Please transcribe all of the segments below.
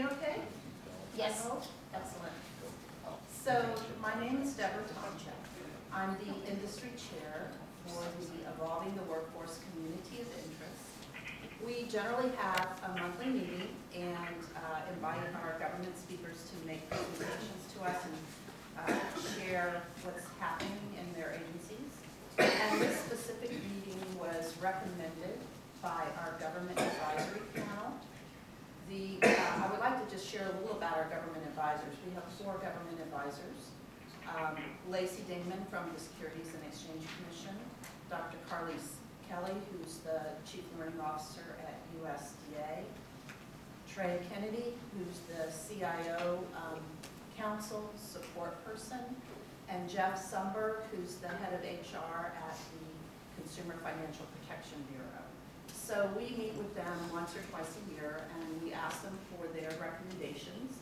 me okay? Yes. Excellent. So, my name is Deborah Tomchek. I'm the industry chair for the Evolving the Workforce Community of Interest. We generally have a monthly meeting and uh, invite our government speakers to make presentations to us and uh, share what's happening in their agencies. And this specific meeting was recommended by our government advisory panel. The, uh, I would like to just share a little about our government advisors. We have four government advisors. Um, Lacey Dingman from the Securities and Exchange Commission, Dr. Carly Kelly, who's the Chief Learning Officer at USDA, Trey Kennedy, who's the CIO um, Council Support Person, and Jeff Sumberg, who's the head of HR at the Consumer Financial Protection Bureau. So we meet with them once or twice a year, and we ask them for their recommendations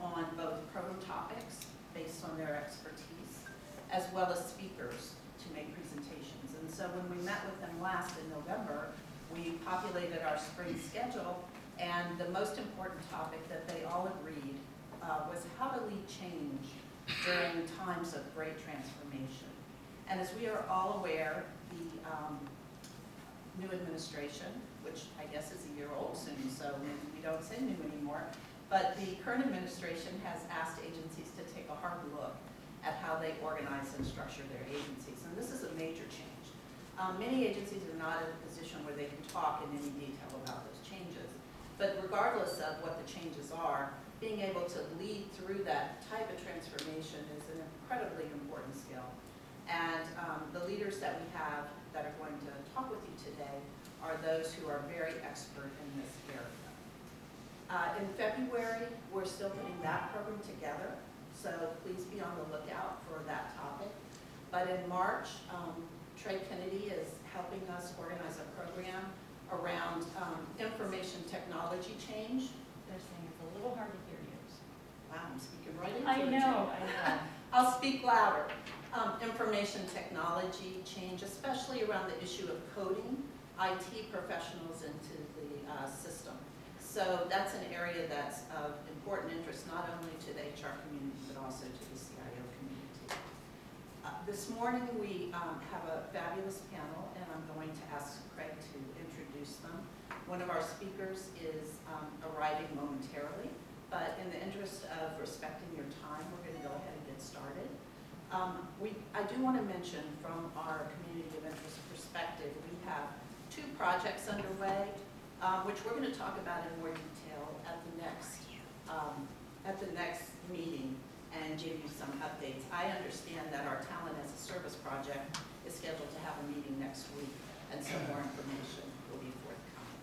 on both program topics based on their expertise, as well as speakers to make presentations. And so when we met with them last in November, we populated our spring schedule, and the most important topic that they all agreed uh, was how to lead change during times of great transformation. And as we are all aware, the um, new administration, which I guess is a year old soon, so maybe we don't say new anymore, but the current administration has asked agencies to take a hard look at how they organize and structure their agencies, and this is a major change. Um, many agencies are not in a position where they can talk in any detail about those changes, but regardless of what the changes are, being able to lead through that type of transformation is an incredibly important skill. And um, leaders that we have that are going to talk with you today are those who are very expert in this area. Uh, in February, we're still putting that program together, so please be on the lookout for that topic. But in March, um, Trey Kennedy is helping us organize a program around um, information technology change. They're saying it's a little hard to hear you. Wow, I'm speaking right into I it. know, I know. I'll speak louder. Um, information technology change, especially around the issue of coding IT professionals into the uh, system. So that's an area that's of important interest not only to the HR community, but also to the CIO community. Uh, this morning, we um, have a fabulous panel, and I'm going to ask Craig to introduce them. One of our speakers is um, arriving momentarily, but in the interest of respecting your time, we're going to go ahead and get started. Um, we, I do want to mention from our community of interest perspective, we have two projects underway, um, which we're going to talk about in more detail at the next, um, at the next meeting and give you some updates. I understand that our Talent as a Service project is scheduled to have a meeting next week, and some more information will be forthcoming.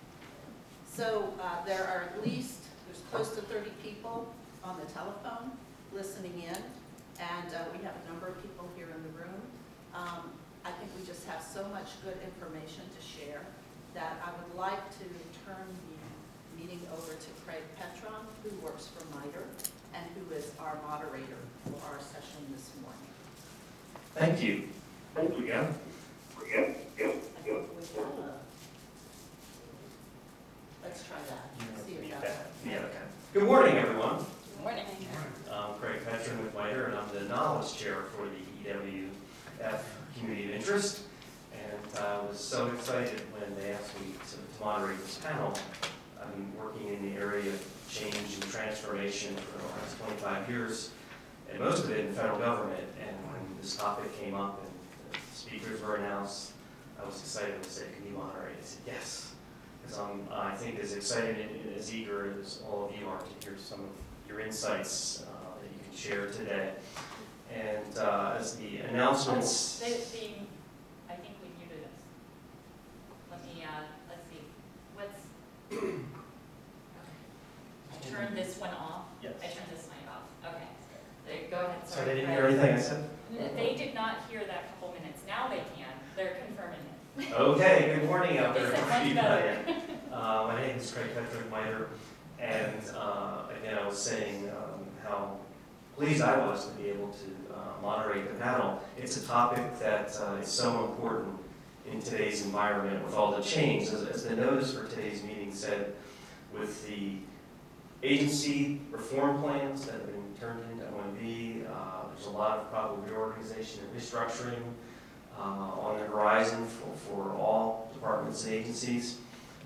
So uh, there are at least, there's close to 30 people on the telephone listening in, and uh, we have a number of people here in the room. Um, I think we just have so much good information to share that I would like to turn the meeting over to Craig Petrun, who works for MITRE and who is our moderator for our session this morning. Thank you. Thank you, again. I think we have a- Let's try that. See if that. Yeah, okay. Good morning, everyone. Good morning. With MITRE, and I'm the knowledge chair for the EWF Community of Interest. And I was so excited when they asked me to moderate this panel. I've been working in the area of change and transformation for the last 25 years, and most of it in federal government. And when this topic came up and speakers were announced, I was excited to say, can you moderate? I said, yes. Because I'm, I think as excited and as eager as all of you are to hear some of your insights uh, that you can share today. And uh, as the announcements. Oh, The, the, I think we muted us. Let me, uh, let's see, what's, okay. I turned this one off? Yes. I turned this mic off, okay. There, go ahead, So sorry. they didn't hear anything I said? They did not hear that couple minutes, now they can, they're confirming it. Okay, good morning out there. much better. Uh, my name is Craig Patrick MITRE, and uh, again, I was saying um, how pleased I was to be able to uh, moderate the panel. It's a topic that uh, is so important in today's environment with all the change. As, as the notice for today's meeting said, with the agency reform plans that have been turned into OMB. Uh, There's a lot of probably reorganization and restructuring uh, on the horizon for, for all departments and agencies.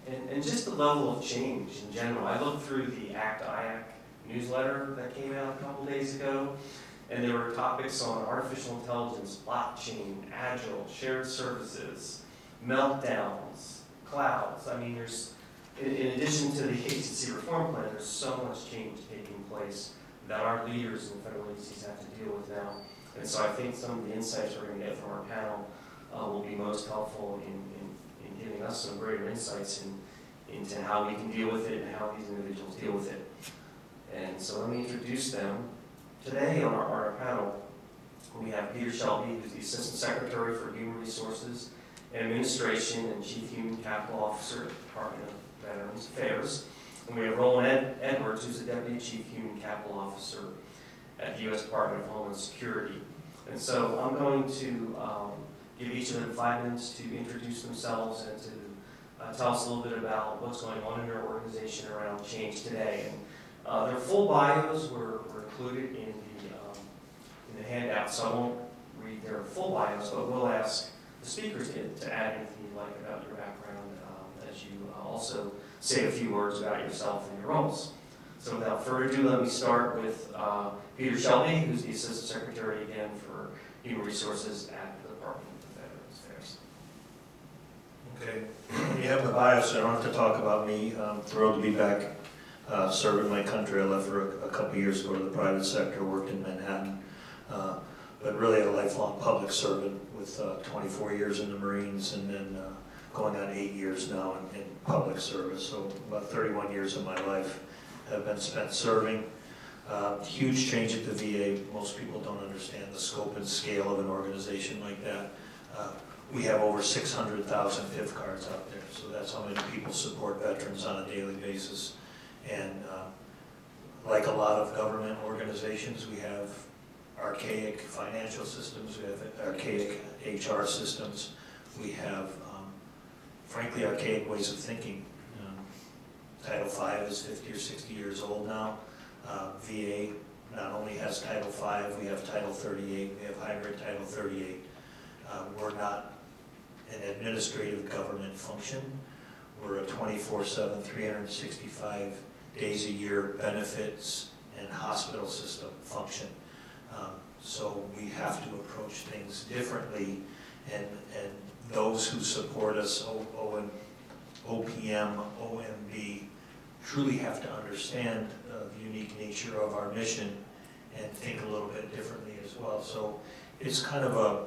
And, and just the level of change in general. I looked through the ACT IAC newsletter that came out a couple days ago, and there were topics on artificial intelligence, blockchain, agile, shared services, meltdowns, clouds. I mean, there's, in, in addition to the agency reform plan, there's so much change taking place that our leaders in federal agencies have to deal with now. And so I think some of the insights we're gonna get from our panel uh, will be most helpful in, in, in giving us some greater insights in, into how we can deal with it and how these individuals deal with it. And so let me introduce them. Today on our, our panel, we have Peter Shelby, who's the Assistant Secretary for Human Resources and Administration and Chief Human Capital Officer at the Department of Veterans Affairs. And we have Roland Ed- Edwards, who's the Deputy Chief Human Capital Officer at the U.S. Department of Homeland Security. And so I'm going to um, give each of them five minutes to introduce themselves and to uh, tell us a little bit about what's going on in their organization around change today. And uh, their full bios were, were included in the, um, in the handout, so I won't read their full bios, but we'll ask the speakers to, to add anything you'd like about your background um, as you uh, also say a few words about yourself and your roles. So without further ado, let me start with uh, Peter Shelby, who's the Assistant Secretary again for Human Resources at the Department of Veterans Affairs. Okay, you have the bio, so I don't have to talk about me. I'm thrilled to be back uh, serving my country. I left for a- a couple years to go to the private sector, worked in Manhattan, uh, but really a lifelong public servant with uh, 24 years in the Marines and then uh, going on eight years now in in public service. So about 31 years of my life have been spent serving. Uh, Huge change at the VA. Most people don't understand the scope and scale of an organization like that. Uh, we have over 600,000 PIF cards out there, so that's how many people support veterans on a daily basis. And uh, like a lot of government organizations, we have archaic financial systems, we have archaic HR systems, we have um, frankly archaic ways of thinking. Um, Title V is 50 or 60 years old now. Uh, VA not only has Title V, we have Title 38, we have hybrid Title 38. Uh, We're not an administrative government function. We're a 24/7, 365 days a year benefits and hospital system function. Um, So we have to approach things differently, and, and those who support us, O- OPM, OMB, truly have to understand uh, the unique nature of our mission and think a little bit differently as well. So it's kind of a,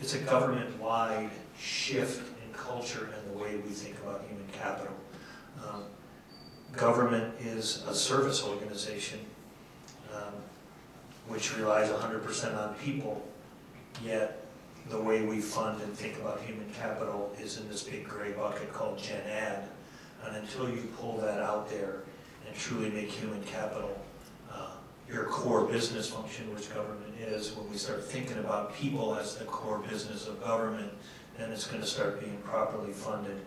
it's a government-wide shift in culture and the way we think about human capital. Um, Government is a service organization, um, which relies hundred percent on people, yet the way we fund and think about human capital is in this big gray bucket called Gen Ad. And until you pull that out there and truly make human capital uh, your core business function, which government is, when we start thinking about people as the core business of government, then it's gonna start being properly funded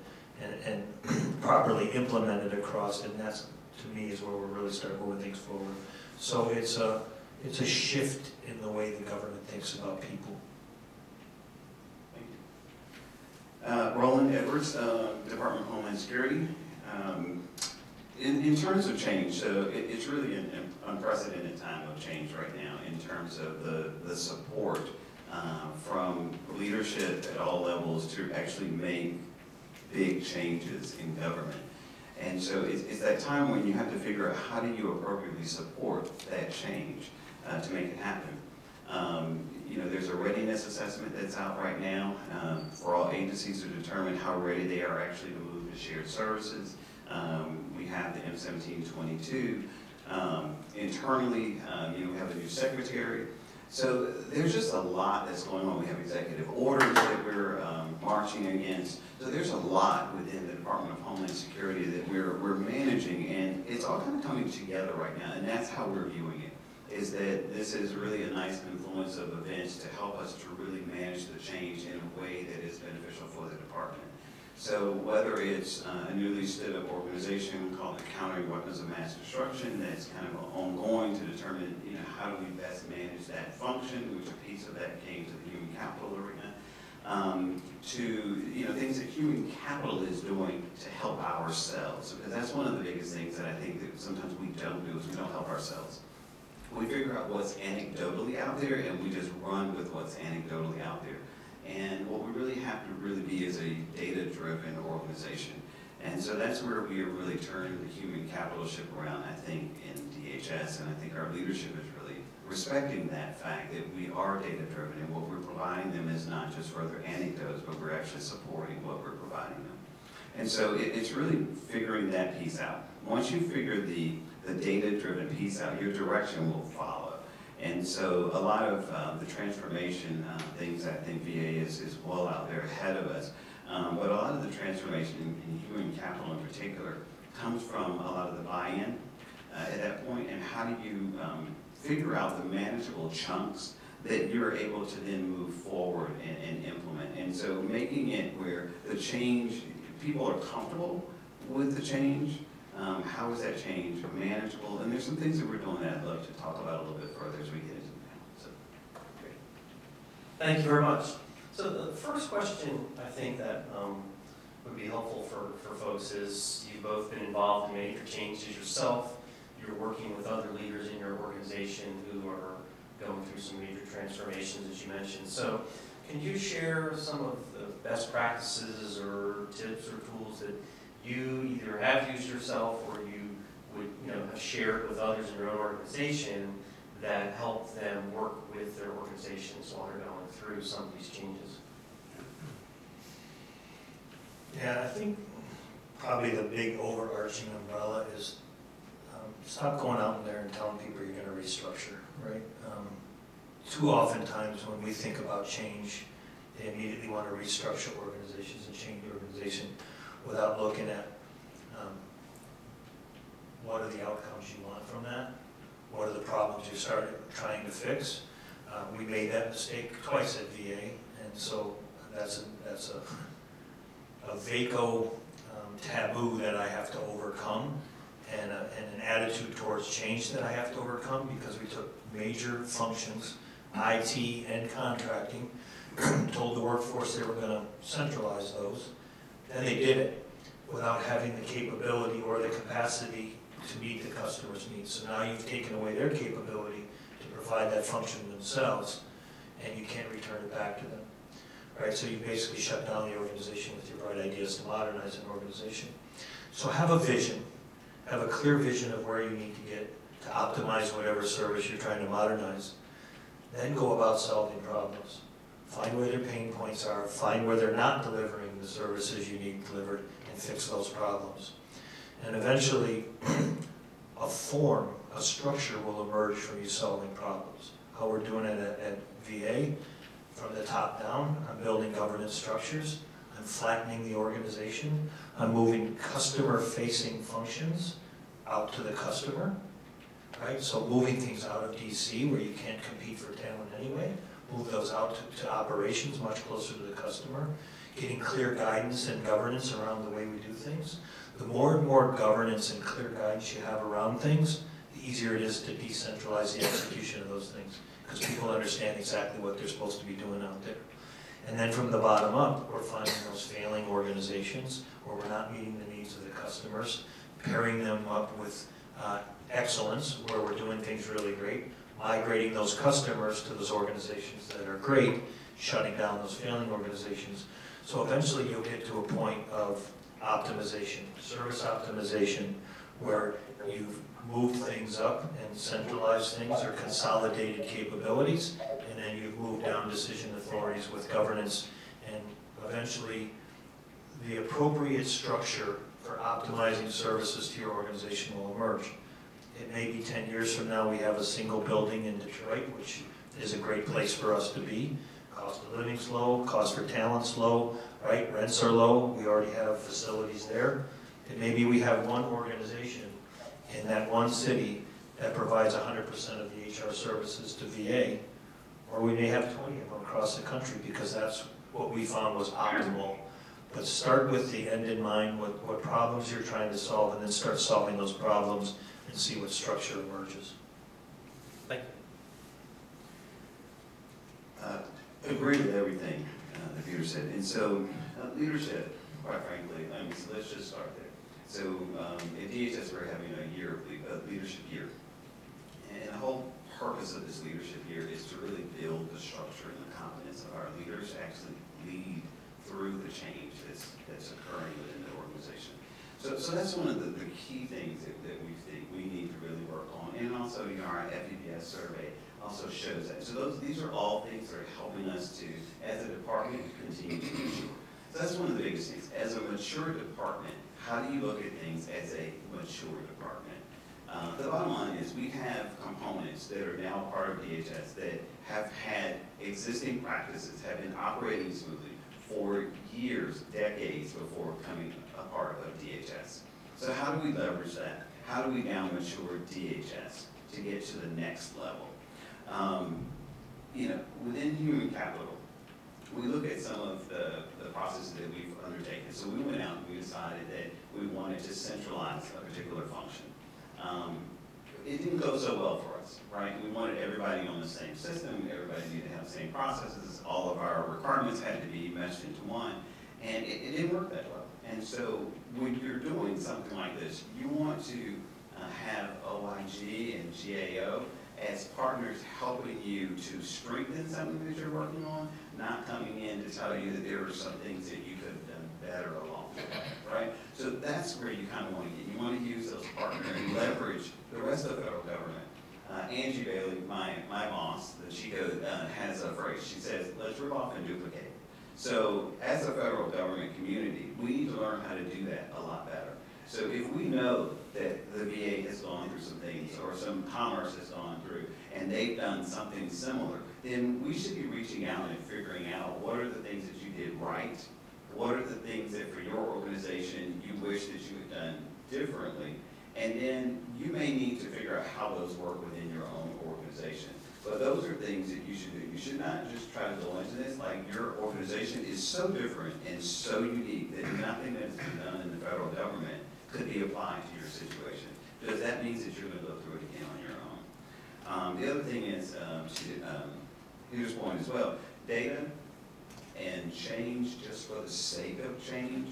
and, and properly implemented across, and that's, to me, is where we're really start moving things forward. So it's a, it's a shift in the way the government thinks about people. Uh, Roland Edwards, uh, Department of Homeland Security. Um, In, in terms of change, so it, it's really an an unprecedented time of change right now in terms of the, the support uh, from leadership at all levels to actually make big changes in government. And so it's, it's that time when you have to figure out how do you appropriately support that change uh, to make it happen. Um, You know, there's a readiness assessment that's out right now um, for all agencies to determine how ready they are actually to move to shared services. Um, We have the M seventeen twenty-two. Um, Internally, um, you know, we have a new secretary. So there's just a lot that's going on. We have executive orders that we're um, marching against. So there's a lot within the Department of Homeland Security that we're, we're managing, and it's all kind of coming together right now, and that's how we're viewing it is that this is really a nice confluence of events to help us to really manage the change in a way that is beneficial for the department. So whether it's uh, a newly stood up organization called the Countering Weapons of Mass Destruction, that's kind of ongoing to determine, you know, how do we best manage that function, which a piece of that came to the human capital um, to, you know, things that human capital is doing to help ourselves. Because that's one of the biggest things that I think that sometimes we don't do, is we don't help ourselves. We figure out what's anecdotally out there, and we just run with what's anecdotally out there. And what we really have to really be is a data-driven organization. And so that's where we are really turning the human capital ship around, I think, in DHS, and I think our leadership is respecting that fact that we are data-driven, and what we're providing them is not just further anecdotes, but we're actually supporting what we're providing them. And so it, it's really figuring that piece out. Once you figure the, the data-driven piece out, your direction will follow. And so a lot of uh, the transformation uh, things, I think VA is, is well out there ahead of us. Um, But a lot of the transformation in human capital in particular comes from a lot of the buy-in uh, at that point, and how do you um, figure out the manageable chunks that you're able to then move forward and, and implement. And so making it where the change, people are comfortable with the change, um, how is that change manageable? And there's some things that we're doing that I'd love to talk about a little bit further as we get into panel, so. Great. Thank you very much. So the first question I think that um, would be helpful for, for folks is you've both been involved in major changes yourself. You're working with other leaders in your organization who are going through some major transformations, as you mentioned. So can you share some of the best practices or tips or tools that you either have used yourself or you would, you know, have shared with others in your own organization that help them work with their organizations while they're going through some of these changes? Yeah, I think probably the big overarching umbrella is, stop going out in there and telling people you're gonna restructure, right? Um, Too often times when we think about change, they immediately wanna restructure organizations and change the organization without looking at, um, what are the outcomes you want from that? What are the problems you started trying to fix? Uh, we made that mistake twice at VA, and so that's a, that's a, a VACO um, taboo that I have to overcome, and, a, and an attitude towards change that I have to overcome, because we took major functions, IT and contracting, told the workforce they were gonna centralize those, then they did it without having the capability or the capacity to meet the customer's needs. So now you've taken away their capability to provide that function themselves, and you can't return it back to them. Right, so you basically shut down the organization with your bright ideas to modernize an organization. So have a vision, have a clear vision of where you need to get to optimize whatever service you're trying to modernize. Then go about solving problems. Find where their pain points are, find where they're not delivering the services you need delivered, and fix those problems. And eventually, a form, a structure will emerge from you solving problems. How we're doing it at, at VA, from the top down, I'm building governance structures, flattening the organization, I'm moving customer-facing functions out to the customer, right? So moving things out of DC where you can't compete for talent anyway, move those out to, to operations much closer to the customer, getting clear guidance and governance around the way we do things. The more and more governance and clear guidance you have around things, the easier it is to decentralize the execution of those things, because people understand exactly what they're supposed to be doing out there. And then from the bottom up, we're finding those failing organizations where we're not meeting the needs of the customers, pairing them up with uh, excellence, where we're doing things really great, migrating those customers to those organizations that are great, shutting down those failing organizations. So eventually you'll get to a point of optimization, service optimization, where you've moved things up and centralized things or consolidated capabilities, and then you've moved down decision authorities with governance, and eventually the appropriate structure for optimizing services to your organization will emerge. It may be ten years from now, we have a single building in Detroit, which is a great place for us to be. Cost of living's low, cost for talent's low, right? Rents are low, we already have facilities there. And maybe we have one organization in that one city that provides hundred percent of the HR services to VA. Or we may have twenty of them across the country because that's what we found was optimal but start with the end in mind, what, what problems you're trying to solve, and then start solving those problems and see what structure emerges. Thank you. Uh, Agree with everything uh, that Peter said, and so uh, leadership, quite frankly, I mean, so let's just start there. So um, at DHS, we're having a year, of a leadership year. And the whole purpose of this leadership year is to really build the structure and the competence of our leaders to actually lead through the change that's, that's occurring within the organization. So, so that's one of the, the key things that, that we think we need to really work on. And also, you know, our FEVS survey also shows that. So those, these are all things that are helping us to, as a department, continue to mature. So that's one of the biggest things. As a mature department, how do you look at things as a mature department? Uh, the bottom line is we have components that are now part of DHS that have had existing practices, have been operating smoothly for years, decades before becoming a part of DHS. So how do we leverage that? How do we now mature DHS to get to the next level? Um, you know, within human capital, we look at some of the, the processes that we've undertaken. So we went out and we decided that we wanted to centralize a particular function. Um, it didn't go so well for us, right? We wanted everybody on the same system, everybody needed to have the same processes, all of our requirements had to be meshed into one, and it, it didn't work that well. And so when you're doing something like this, you want to uh, have OIG and GAO as partners helping you to strengthen something that you're working on, not coming in to tell you that there are some things that you could have done better along right? So that's where you kind of want to get. You want to use those partners and leverage the rest of the federal government. Uh, Angie Bailey, my, my boss, the Chico, uh, has a phrase. She says, let's rip off and duplicate. So as a federal government community, we need to learn how to do that a lot better. So if we know that the VA has gone through some things, or some commerce has gone through, and they've done something similar, then we should be reaching out and figuring out what are the things that you did right, what are the things that for your organization you wish that you had done differently, and then you may need to figure out how those work within your own organization. But those are things that you should do. You should not just try to go into this like your organization is so different and so unique that nothing that's been done in the federal government could be applied to your situation. Because that means that you're gonna go through it again on your own. Um, the other thing is, um, she, um, Peter's point as well, data and change just for the sake of change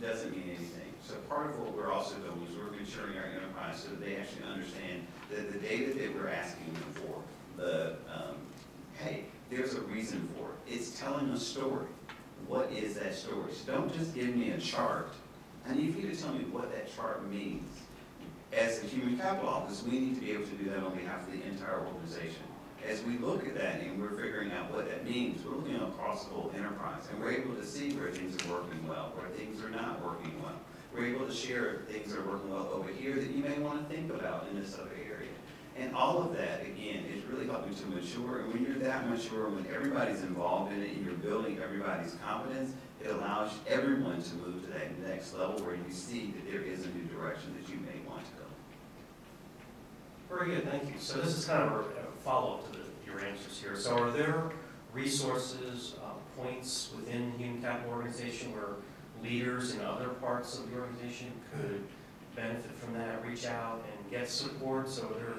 doesn't mean anything. So part of what we're also doing is we're maturing our enterprise so that they actually understand that the data that we're asking them for, the, um, hey, there's a reason for it. It's telling a story. What is that story? So don't just give me a chart. I need you to tell me what that chart means. As a human capital office, we need to be able to do that on behalf of the entire organization. As we look at that and we're figuring out what that means, we're looking across the whole enterprise and we're able to see where things are working well, where things are not working well. We're able to share things that are working well over here that you may want to think about in this other area. And all of that, again, is really helping to mature. And when you're that mature, when everybody's involved in it and you're building everybody's confidence, it allows everyone to move to that next level where you see that there is a new direction that you may want to go. Very good, thank you. So this is kind of a follow-up to the- your answers here. So are there resources, uh, points within the human capital organization where leaders in other parts of the organization could benefit from that, reach out and get support? So are there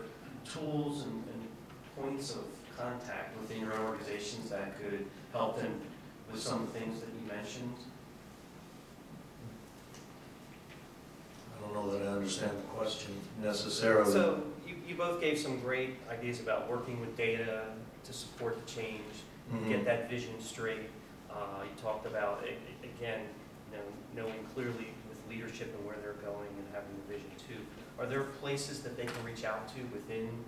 tools and and points of contact within your organizations that could help them with some of the things that you mentioned? I don't know that I understand the question necessarily. So you, both gave some great ideas about working with data to support the change, Mhm. get that vision straight. Uh, You talked about, again, you know, knowing clearly with leadership and where they're going and having the vision too. Are there places that they can reach out to within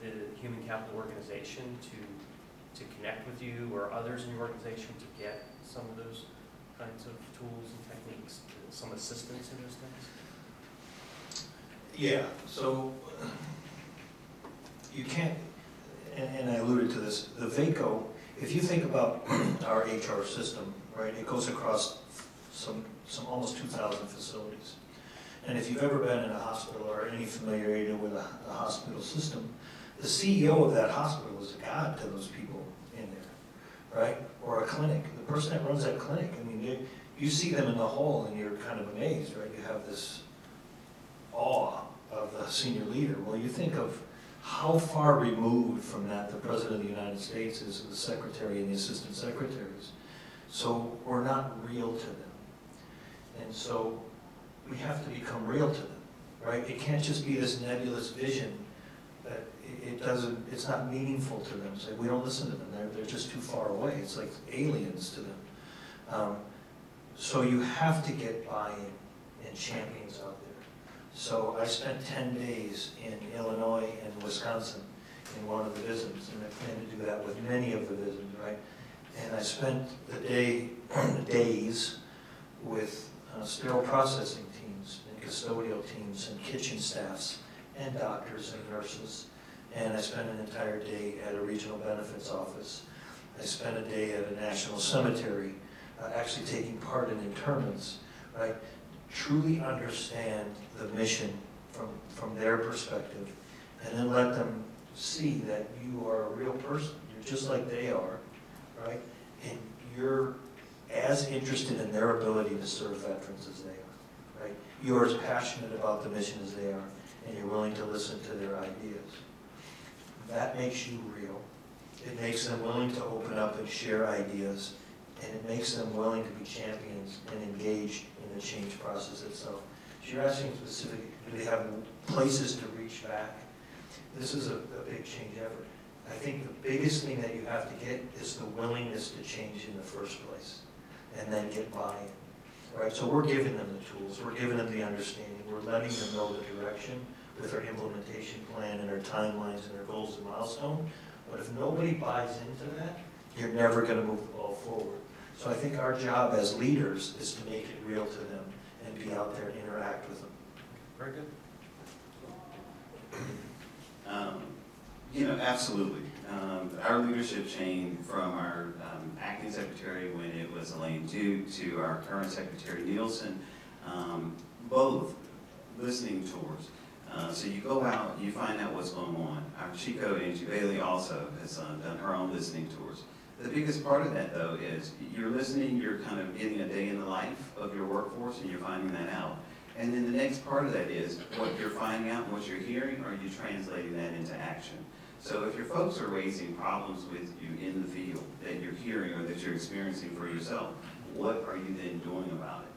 the human capital organization to, to connect with you or others in your organization to get some of those kinds of tools and techniques, some assistance in those things? Yeah, so you can't, and, and I alluded to this, the VACO, if you think about our HR system, right, it goes across some, some almost two thousand facilities. And if you've ever been in a hospital or any familiarity with a, hospital system, the CEO of that hospital is a god to those people in there, right? Or a clinic, the person that runs that clinic, I mean, they, you see them in the hall and you're kind of amazed, right? You have this awe of the senior leader. Well, you think of how far removed from that the President of the United States is, the Secretary and the Assistant Secretaries. So we're not real to them. And so we have to become real to them, right? It can't just be this nebulous vision that it- doesn't, it's not meaningful to them. So we don't listen to them, they're, they're just too far away. It's like aliens to them. Um, So you have to get buy-in and champions there. So I spent ten days in Illinois and Wisconsin in one of the visits, and I plan to do that with many of the visits, right? And I spent the day, days with uh, sterile processing teams and custodial teams and kitchen staffs and doctors and nurses. And I spent an entire day at a regional benefits office. I spent a day at a national cemetery, uh, actually taking part in interments, right? Truly understand the mission from, from their perspective, and then let them see that you are a real person. You're just like they are, right? And you're as interested in their ability to serve veterans as they are, right? You're as passionate about the mission as they are, and you're willing to listen to their ideas. That makes you real. It makes them willing to open up and share ideas, and it makes them willing to be champions and engage in the change process itself. You're asking specific, do they have places to reach back? This is a, a big change effort. I think the biggest thing that you have to get is the willingness to change in the first place, and then get buy-in. Right, so we're giving them the tools, we're giving them the understanding, we're letting them know the direction with our implementation plan and our timelines and our goals and milestone. But if nobody buys into that, you're never gonna move the ball forward. So I think our job as leaders is to make it real to them be out there and interact with them. Very good. Um, You know, absolutely. Um, Our leadership chain from our um, acting secretary when it was Elaine Duke to our current secretary Nielsen, um, both listening tours. Uh, So you go out, you find out what's going on. Our Chico, Angie Bailey also has uh, done her own listening tours. The biggest part of that though is you're listening, you're kind of getting a day in the life of your workforce and you're finding that out. And then the next part of that is what you're finding out and what you're hearing, are you translating that into action? So if your folks are raising problems with you in the field that you're hearing or that you're experiencing for yourself, what are you then doing about it?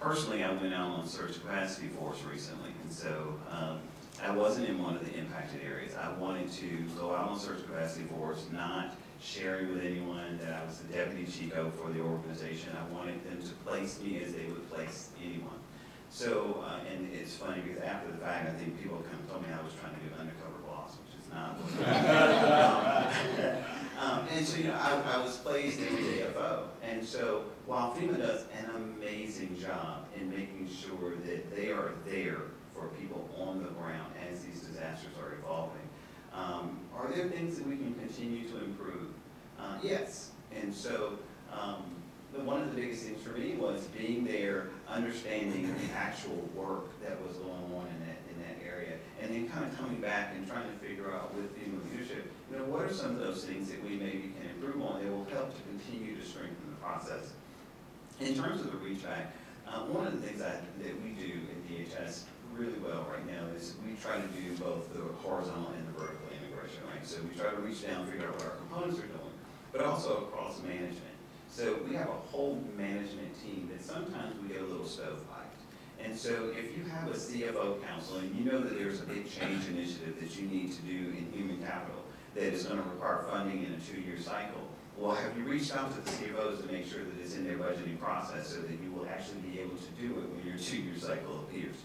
Personally, I went out on Surge Capacity Force recently, and so um, I wasn't in one of the impacted areas. I wanted to go out on Surge Capacity Force, not sharing with anyone that I was the deputy chico for the organization. I wanted them to place me as they would place anyone. So, uh, and it's funny because after the fact, I think people kind of told me I was trying to do undercover boss, which is not um, And so, you know, I, I was placed in the AFO. And so while FEMA does an amazing job in making sure that they are there for people on the ground as these disasters are evolving, um, are there things that we can continue to improve? Uh, yes. And so, um, but one of the biggest things for me was being there, understanding the actual work that was going on in that, in that area, and then kind of coming back and trying to figure out with FEMA leadership, you know, what are some of those things that we maybe can improve on that will help to continue to strengthen the process? In terms of the reach back, uh, one of the things that, that we do in DHS really well right now is we try to do both the horizontal and the vertical integration, right? So we try to reach down, and figure out what our components are doing, but also across management. So we have a whole management team that sometimes we get a little stovepiped. And so if you have a CFO council and you know that there's a big change initiative that you need to do in human capital that is gonna require funding in a two-year cycle, well, have you reached out to the CFOs to make sure that it's in their budgeting process so that you will actually be able to do it when your two-year cycle appears?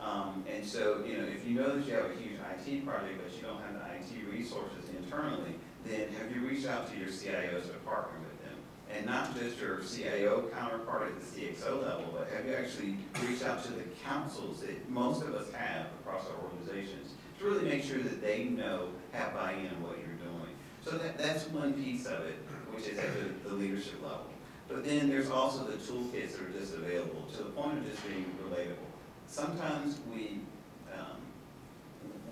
Um, and so, you know, if you know that you have a huge IT project, but you don't have the IT resources internally, then have you reached out to your CIOs to partner with them? And not just your CIO counterpart at the CXO level, but have you actually reached out to the councils that most of us have across our organizations to really make sure that they know, have buy-in in what you're doing? So that, that's one piece of it, which is at the, the leadership level. But then there's also the toolkits that are just available to the point of just being relatable. Sometimes we,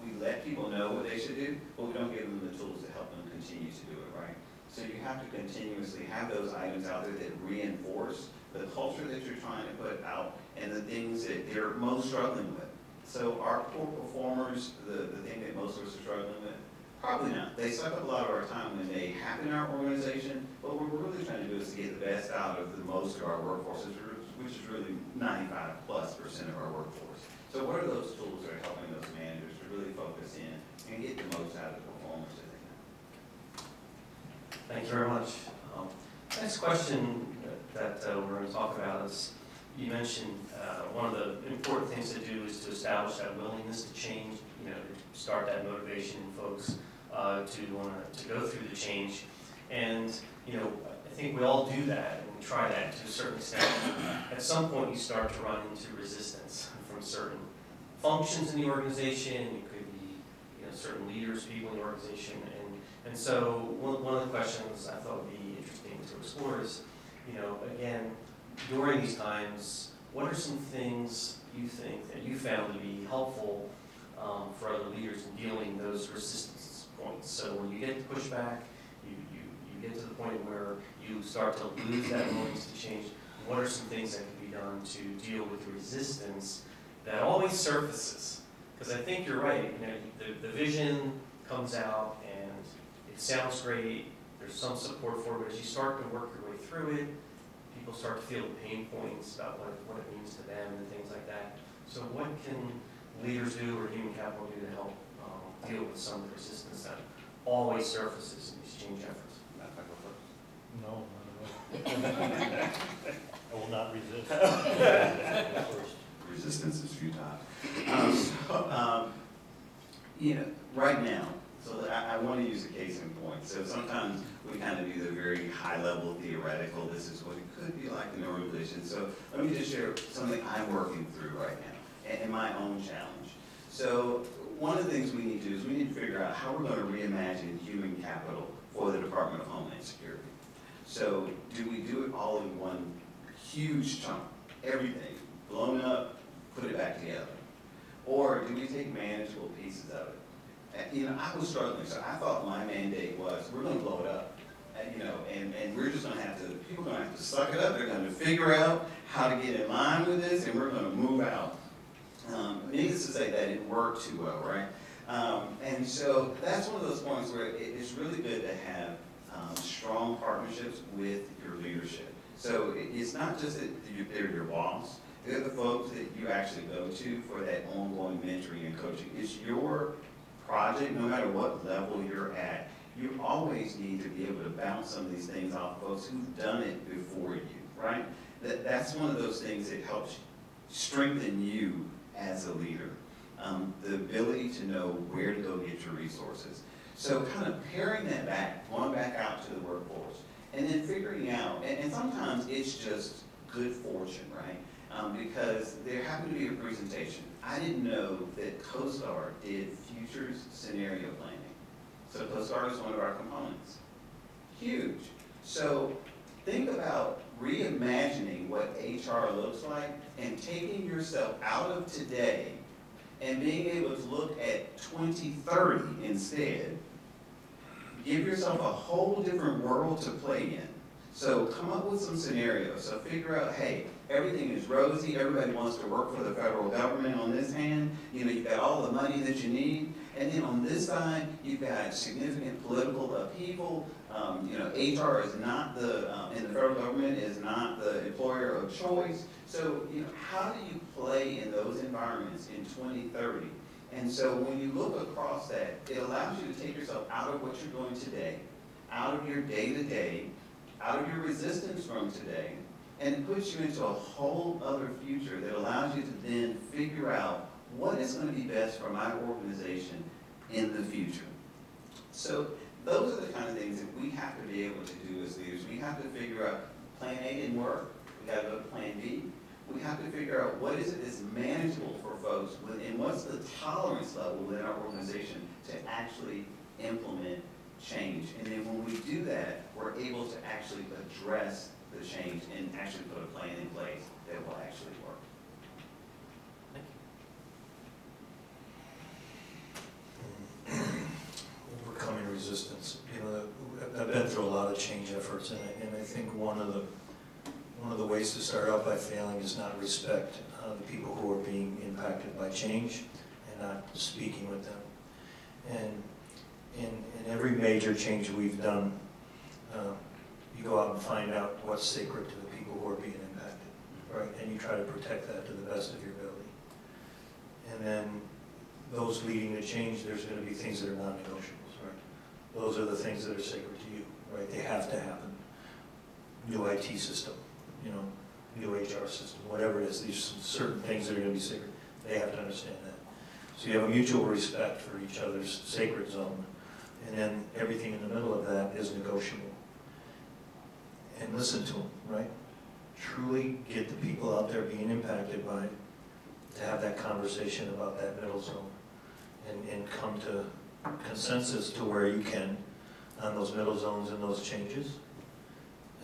we let people know what they should do, but we don't give them the tools to help them continue to do it, right? So you have to continuously have those items out there that reinforce the culture that you're trying to put out, and the things that they're most struggling with. So our poor performers, the, the thing that most of us are struggling with, probably not. They suck up a lot of our time when they happen in our organization, but what we're really trying to do is to get the best out of the most of our workforce, which is- really ninety-five plus percent of our workforce. So what are those tools that are helping those managers really focus in and get the most out of the performance that they can? Thank you very much. Um, Next question that uh, we're going to talk about is, you mentioned uh, one of the important things to do is to establish that willingness to change, you know, to start that motivation in folks uh, to want to go through the change. And, you know, I think we all do that and we try that to a certain extent. At some point, you start to run into resistance from certain functions in the organization. You certain leaders, people in the organization, and and so one, one of the questions I thought would be interesting to explore is, you know, again, during these times, what are some things you think that you found to be helpful um, for other leaders in dealing those resistance points? So when you get the pushback, you, you, you get to the point where you start to lose that willingness to change, what are some things that can be done to deal with resistance that always surfaces? Because I think you're right, you know, the, the vision comes out and it sounds great, there's some support for it, but as you start to work your way through it, people start to feel the pain points about what, what it means to them and things like that. So what can leaders do or human capital do to help um, deal with some of the resistance that always surfaces in these change efforts? No, not at all. I will not resist. resistance is futile. Um, um, you know, right now, so I, I want to use a case in point. So sometimes we kind of do the very high level theoretical, this is what it could be like in an organization. So let me just share something I'm working through right now and, and my own challenge. So one of the things we need to do is we need to figure out how we're going to reimagine human capital for the Department of Homeland Security. So do we do it all in one huge chunk, everything blown up, put it back together? Or do we take manageable pieces of it? And, you know, I was struggling, so I thought my mandate was, we're gonna blow it up. And, you know, and, and we're just gonna have to, people are gonna have to suck it up, they're gonna figure out how to get in line with this, and we're gonna move out. Um, needless to say, that didn't work too well, right? Um, and so that's one of those points where it, it's really good to have, um, strong partnerships with your leadership. So it, it's not just that they're your boss, they're the folks that you actually go to for that ongoing mentoring and coaching. It's your project, no matter what level you're at. You always need to be able to bounce some of these things off folks who've done it before you, right? That, that's one of those things that helps strengthen you as a leader. Um, the ability to know where to go get your resources. So kind of paring that back, going back out to the workforce, and then figuring out, and, and sometimes it's just good fortune, right? Um, because there happened to be a presentation. I didn't know that Coast Guard did futures scenario planning. So Coast Guard is one of our components. Huge. So think about reimagining what HR looks like and taking yourself out of today and being able to look at 2030 instead. Give yourself a whole different world to play in. So come up with some scenarios. So figure out, hey, everything is rosy. Everybody wants to work for the federal government on this hand. You know, you've got all the money that you need. And then on this side, you've got significant political upheaval. Um, you know, HR is not the, um, in the federal government is not the employer of choice. So, you know, how do you play in those environments in 2030? And so when you look across that, it allows you to take yourself out of what you're doing today, out of your day-to-day, out of your resistance from today, and puts you into a whole other future that allows you to then figure out what is going to be best for my organization in the future. So those are the kind of things that we have to be able to do as leaders. We have to figure out plan A didn't work. We got to go to plan B. We have to figure out what is it that's manageable for folks and what's the tolerance level within our organization to actually implement change. And then when we do that, we're able to actually address the change and actually put a plan in place that will actually work. Thank you. overcoming resistance. You know, I've been through a lot of change efforts, and I, and I think one of the, one of the ways to start out by failing is not respect uh, the people who are being impacted by change and not speaking with them. And in, in every major change we've done, um, you go out and find out what's sacred to the people who are being impacted, right? And you try to protect that to the best of your ability. And then those leading to change, there's gonna be things that are non-negotiables, right? Those are the things that are sacred to you, right? They have to happen. New IT system, you know, new HR system, whatever it is, these certain things that are gonna be sacred, they have to understand that. So you have a mutual respect for each other's sacred zone, and then everything in the middle of that is negotiable. And listen to them, right? Truly get the people out there being impacted by it, to have that conversation about that middle zone, and, and come to consensus to where you can on those middle zones and those changes,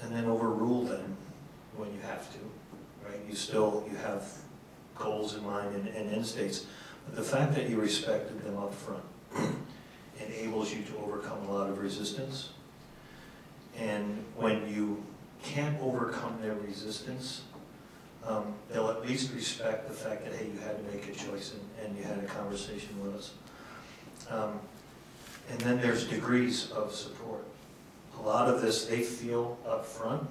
and then overrule them when you have to, right? You still, you have goals in mind and, and end states, but the fact that you respected them up front enables you to overcome a lot of resistance. And when you can't overcome their resistance, um, they'll at least respect the fact that, hey, you had to make a choice and, and you had a conversation with us. Um, and then there's degrees of support. A lot of this, they feel up front.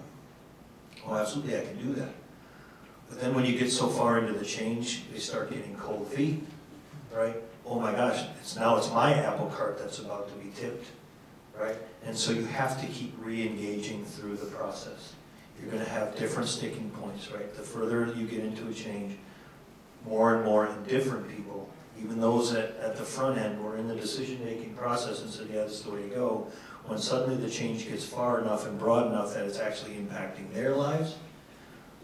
oh, absolutely, I can do that. But then when you get so far into the change, they start getting cold feet, right? Oh my gosh, it's, now it's my apple cart that's about to be tipped, right? And so you have to keep re-engaging through the process. You're gonna have different sticking points, right? The further you get into a change, more and more and different people, even those at, at the front end were in the decision-making process and said, yeah, this is the way to go, when suddenly the change gets far enough and broad enough that it's actually impacting their lives,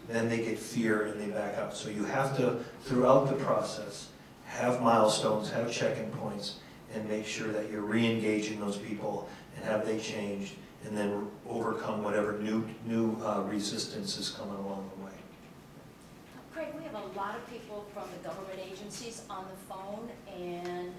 then they get fear and they back out. So you have to, throughout the process, have milestones, have check-in points, and make sure that you're re-engaging those people and have they changed, and then overcome whatever new, new uh, resistance is coming along the way. Craig, we have a lot of people from the government agencies on the phone, and,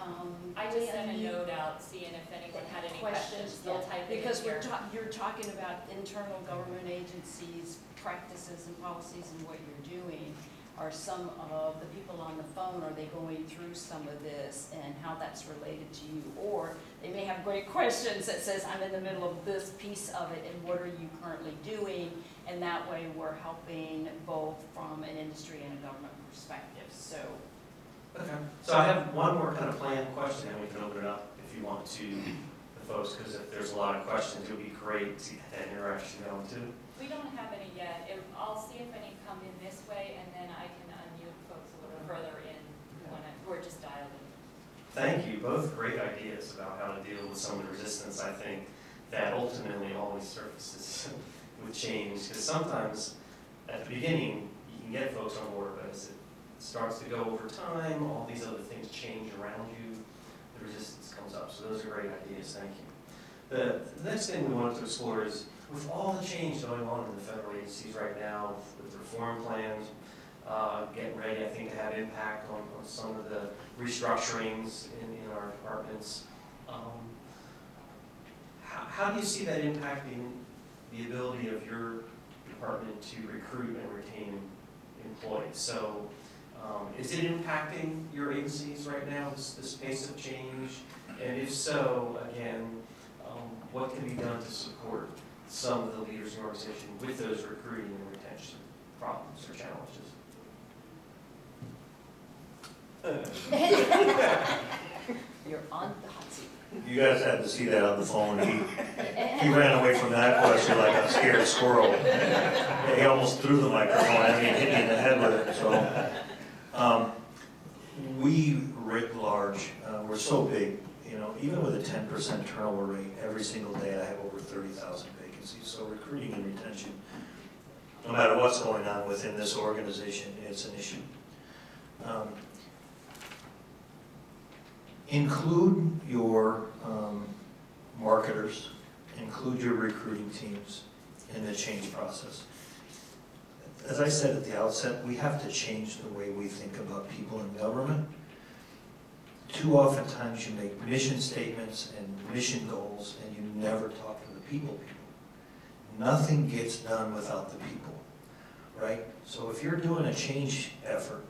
um. I just sent a note out, seeing if anyone had any questions, they'll yeah, type it in Because we're here. you're talking about internal government agencies, practices and policies and what you're doing. Are some of the people on the phone, are they going through some of this and how that's related to you? Or they may have great questions that says, I'm in the middle of this piece of it, and what are you currently doing? And that way, we're helping both from an industry and a government perspective, so. Okay. So I have one more kind of planned question, and we can open it up if you want to the folks, because if there's a lot of questions, it would be great to get that interaction going too. We don't have any yet. If- I'll see if any come in this way, and then I can unmute folks a little further in when I- we're just dialed in. Thank you, both great ideas about how to deal with some of the resistance, I think, that ultimately always surfaces with change, because sometimes, at the beginning, you can get folks on board, but as it starts to go over time, all these other things change around you, the resistance comes up, so those are great ideas, thank you. The, the next thing we wanted to explore is, with all the change going on in the federal agencies right now, with reform plans, uh, getting ready, I think, to have impact on, on some of the restructurings in, in our departments. Um, How, how do you see that impacting the ability of your department to recruit and retain employees? So, um, is it impacting your agencies right now, this, this pace of change? And if so, again, um, what can be done to support some of the leaders in the organization with those recruiting and retention problems or challenges? You're on the hot seat. You guys had to see that on the phone. He, he ran away from that question like a scared squirrel. He almost threw the microphone at me and hit me in the head with it, so. Um, we writ large, uh, we're so big, you know, even with a ten percent turnover rate, every single day I have over thirty thousand vacancies. So recruiting and retention, no matter what's going on within this organization, it's an issue. Um, Include your um, marketers, include your recruiting teams in the change process. As I said at the outset, we have to change the way we think about people in government. Too often times you make mission statements and mission goals and you never talk to the people people. nothing gets done without the people, right? So if you're doing a change effort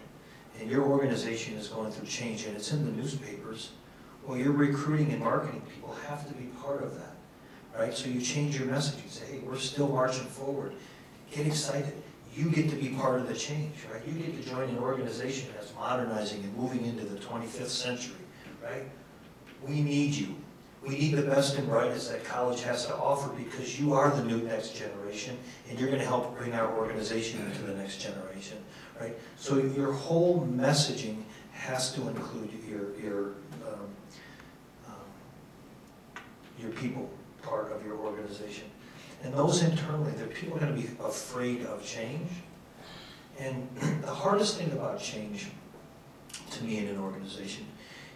and your organization is going through change and it's in the newspapers, well, your recruiting and marketing people have to be part of that, right? So you change your message, you say, hey, we're still marching forward. Get excited. You get to be part of the change, right? You get to join an organization that's modernizing and moving into the 25th century, right? We need you. We need the best and brightest that college has to offer because you are the new next generation and you're gonna help bring our organization into the next generation, right? So your whole messaging has to include your, your, um, um, your people part of your organization. And those internally, the people are gonna be afraid of change. And the hardest thing about change, to me in an organization,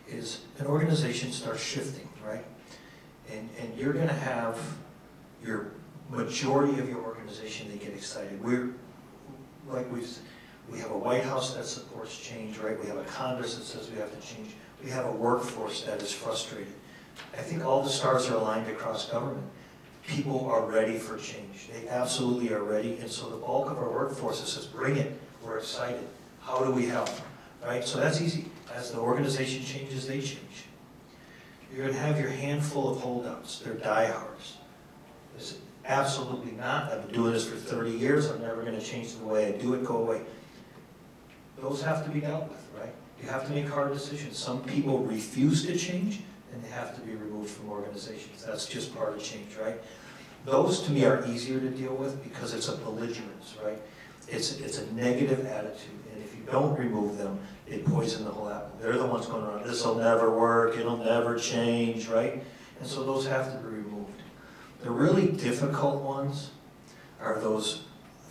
is an organization starts shifting, right? And, and you're gonna have your majority of your organization, they get excited. We're, like we've, we have a White House that supports change, right? We have a Congress that says we have to change. We have a workforce that is frustrated. I think all the stars are aligned across government. People are ready for change. They absolutely are ready. And so the bulk of our workforce says, bring it. We're excited. How do we help? Right? So that's easy. As the organization changes, they change. You're gonna have your handful of holdouts. They're diehards. It's absolutely not. I've been doing this for 30 years. I'm never gonna change the way I do it. Go away. Those have to be dealt with, right? You have to make hard decisions. Some people refuse to change, and they have to be removed from organizations. That's just part of change, right? Those, to me, are easier to deal with because it's a belligerence, right? It's, it's a negative attitude, and if you don't remove them, they poison the whole apple. They're the ones going around, this'll never work, it'll never change, right? And so those have to be removed. The really difficult ones are those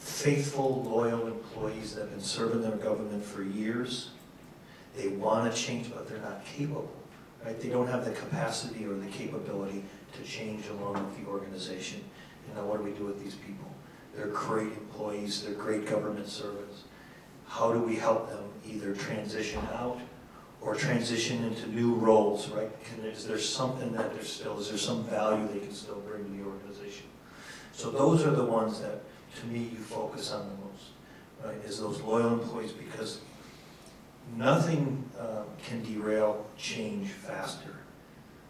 faithful, loyal employees that have been serving their government for years. They want to change, but they're not capable, right? They don't have the capacity or the capability to change along with the organization. And now what do we do with these people? They're great employees, they're great government servants. How do we help them either transition out or transition into new roles, right? Can, is there something that there's still, is there some value they can still bring to the organization? So those are the ones that, to me, you focus on the most, right? Is those loyal employees because nothing uh, can derail change faster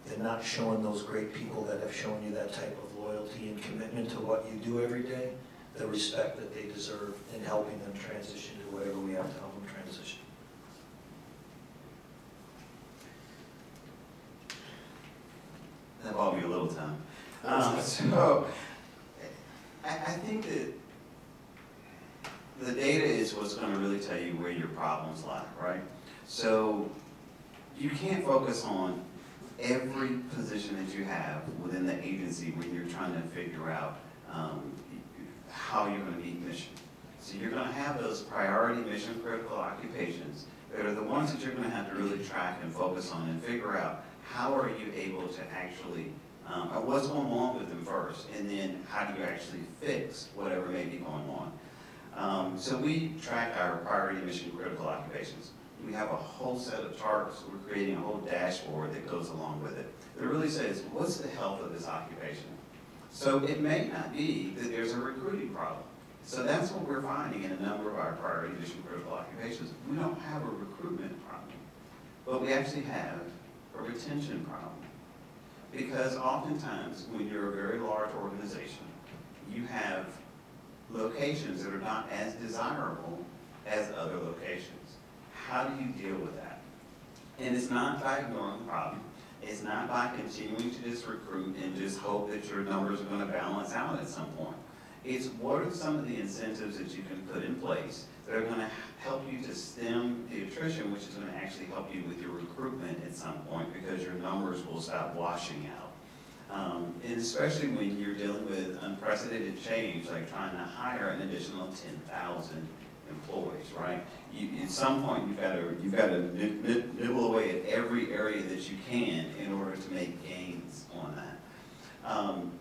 than not showing those great people that have shown you that type of loyalty and commitment to what you do every day, the respect that they deserve in helping them transition to whatever we have to help them transition. That bought me a little time. Um, so, I, I think that the data is what's gonna really tell you where your problems lie, right? So, you can't focus on every position that you have within the agency when you're trying to figure out, um, how you're gonna meet mission. So you're gonna have those priority mission critical occupations that are the ones that you're gonna have to really track and focus on and figure out how are you able to actually, um, what's going on with them first, and then how do you actually fix whatever may be going on. Um, so we track our priority mission critical occupations. We have a whole set of charts, we're creating a whole dashboard that goes along with it. That really says, what's the health of this occupation? So it may not be that there's a recruiting problem. So that's what we're finding in a number of our priority mission critical occupations. We don't have a recruitment problem, but we actually have a retention problem. Because oftentimes, when you're a very large organization, you have locations that are not as desirable as other locations. How do you deal with that? And it's not by ignoring the problem. It's not by continuing to just recruit and just hope that your numbers are gonna balance out at some point. It's what are some of the incentives that you can put in place that are gonna help you to stem the attrition, which is gonna actually help you with your recruitment at some point, because your numbers will stop washing out. Um, and especially when you're dealing with unprecedented change, like trying to hire an additional ten thousand employees, right? You, at some point, you've gotta, you've gotta nib- nib- nibble away at every area that you can in order to make gains on that. Um,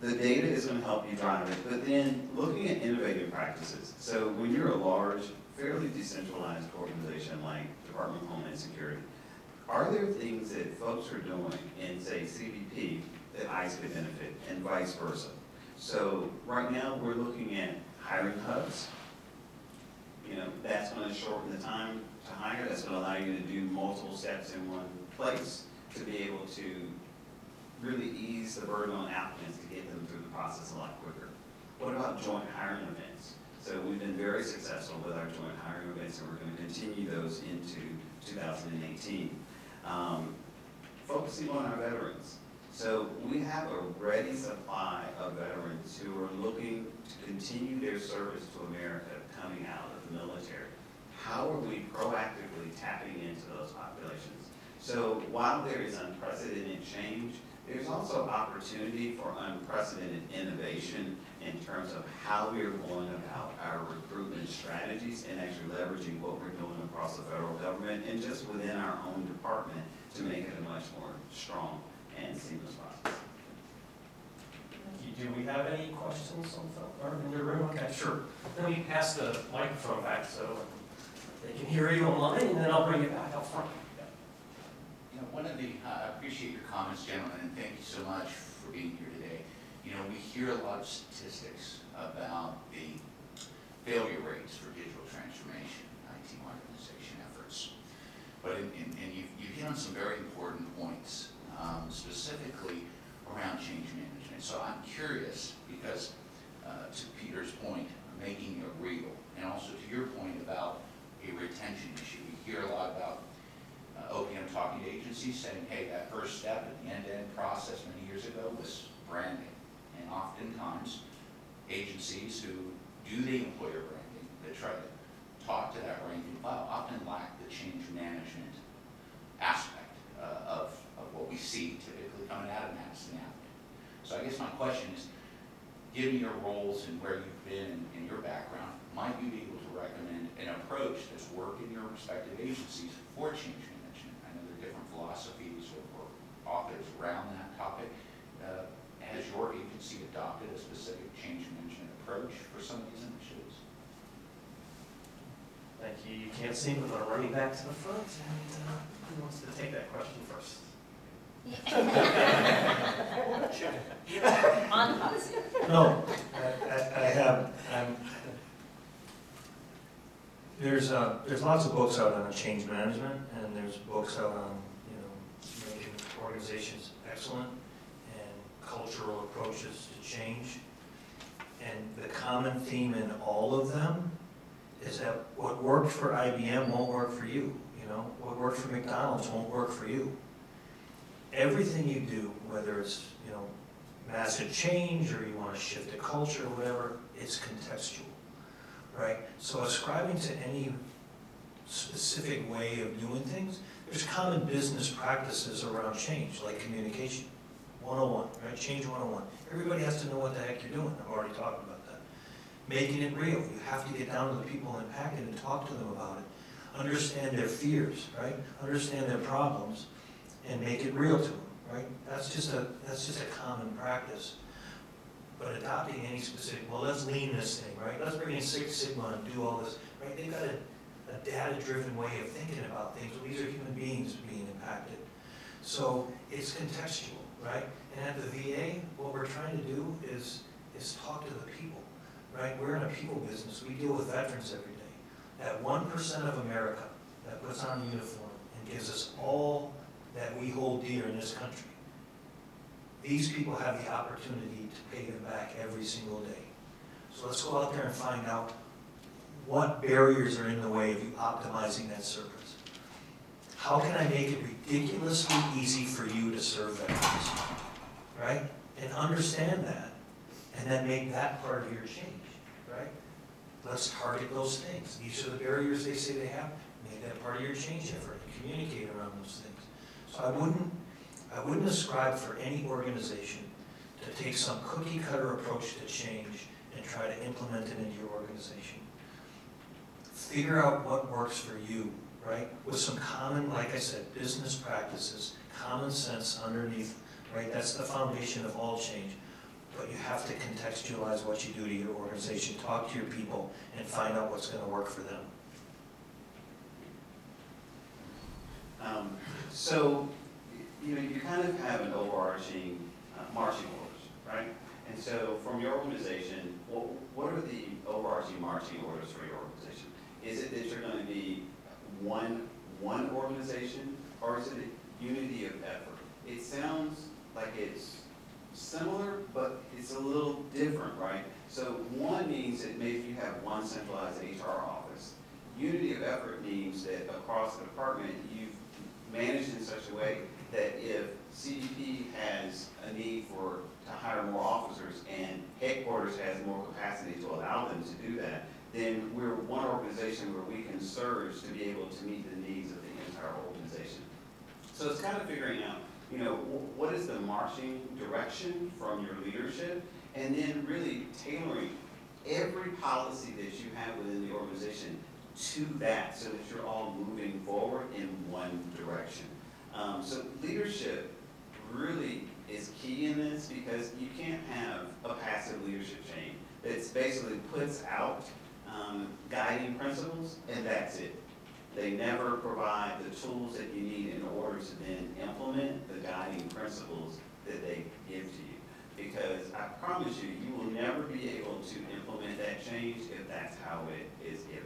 the data is gonna help you drive it, but then looking at innovative practices. So when you're a large, fairly decentralized organization like Department of Homeland Security, are there things that folks are doing in, say, CBP that ICE could benefit and vice versa? So right now, we're looking at hiring hubs. You know, that's gonna shorten the time to hire, that's gonna allow you to do multiple steps in one place, to be able to really ease the burden on applicants to get them through the process a lot quicker. What about joint hiring events? So we've been very successful with our joint hiring events, and we're gonna continue those into two thousand and eighteen. Um, Focusing on our veterans. So we have a ready supply of veterans who are looking to continue their service to America coming out of the military. How are we proactively tapping into those populations? So while there is unprecedented change, there's also opportunity for unprecedented innovation in terms of how we are going about our recruitment strategies and actually leveraging what we're doing across the federal government and just within our own department to make it a much more strong and seamless process. Do we have any questions on in the room? Okay, sure. Let me pass the microphone back so they can hear you online, and then I'll bring it back up front. One of the, uh, I appreciate your comments, gentlemen, and thank you so much for being here today. You know, we hear a lot of statistics about the failure rates for digital transformation, IT modernization efforts. But, in- in- and you, you hit on some very important points, um, specifically around change management. So I'm curious, because, uh, to Peter's point, making it real, and also to your point about a retention issue. We hear a lot about uh, OPM talking to agencies, saying, hey, that first step in the end-to-end process many years ago was branding. And oftentimes, agencies who do the employer branding, that try to talk to that rank and file, often lack the change management aspect uh, of, of what we see typically coming out of Madison Avenue. So I guess my question is, given your roles and where you've been and your background, might you be able to recommend an approach that's worked in your respective agencies for change management? I know there are different philosophies or, or authors around that topic. Uh, has your agency adopted a specific change management approach for some of these initiatives? Thank you. You can't see me, but I'm running back to the front, and uh, who wants to take that question first? On us. No, I, I- I have, I'm, there's, uh, there's lots of books out on change management, and there's books out on, you know, making organizations excellent and cultural approaches to change. And the common theme in all of them is that what worked for IBM won't work for you, you know? What worked for McDonald's won't work for you. Everything you do, whether it's, you know, massive change, or you want to shift a culture, or whatever, it's contextual, right? So ascribing to any specific way of doing things, there's common business practices around change, like communication, 101, right? Change 101. Everybody has to know what the heck you're doing, I've already talked about that. Making it real, you have to get down to the people impacted and talk to them about it. Understand their fears, right? Understand their problems, and make it real to them, right? That's just a, that's just a common practice. But adopting any specific, well, let's lean this thing, right? Let's bring in Six Sigma and do all this, right? They've got a, a data-driven way of thinking about things. These are human beings being impacted. So it's contextual, right? And at the VA, what we're trying to do is, is talk to the people, right? We're in a people business. We deal with veterans every day. That one percent of America that puts on a uniform and gives us all that we hold dear in this country. These people have the opportunity to pay them back every single day. So let's go out there and find out what barriers are in the way of you optimizing that service. How can I make it ridiculously easy for you to serve veterans? Right? And understand that, and then make that part of your change, right? Let's target those things. These are the barriers they say they have. Make that part of your change effort and communicate around those things. So I wouldn't, I wouldn't ascribe for any organization to take some cookie cutter approach to change and try to implement it into your organization. Figure out what works for you, right? With some common, like I said, business practices, common sense underneath, right? That's the foundation of all change. But you have to contextualize what you do to your organization, talk to your people, and find out what's gonna work for them. Um, So, you know, you kind of have an overarching uh, marching orders, right? And so from your organization, what, what are the overarching marching orders for your organization? Is it that you're gonna be one, one organization, or is it a unity of effort? It sounds like it's similar, but it's a little different, right? So one means that maybe you have one centralized HR office. Unity of effort means that across the department, you've managed in such a way that if CBP has a need for, to hire more officers and headquarters has more capacity to allow them to do that, then we're one organization where we can surge to be able to meet the needs of the entire organization. So it's kind of figuring out, you know, what is the marching direction from your leadership? And then really tailoring every policy that you have within the organization to that, so that you're all moving forward in one direction. Um, so leadership really is key in this because you can't have a passive leadership chain that's basically puts out um, guiding principles and that's it. They never provide the tools that you need in order to then implement the guiding principles that they give to you. Because I promise you, you will never be able to implement that change if that's how it is given.